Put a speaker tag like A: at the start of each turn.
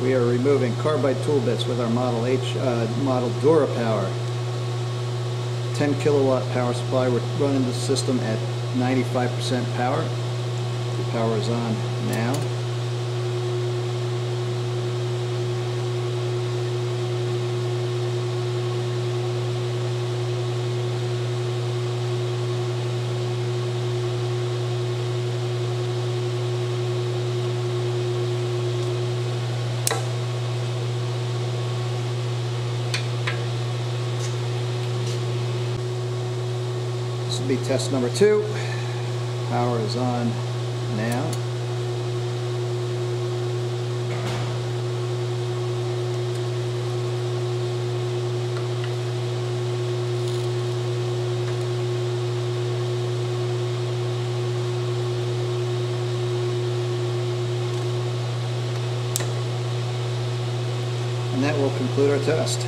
A: We are removing carbide tool bits with our Model H, uh, Model Dura Power. 10 kilowatt power supply. We're running the system at 95% power. The power is on now. Will be test number two. Power is on now. And that will conclude our test.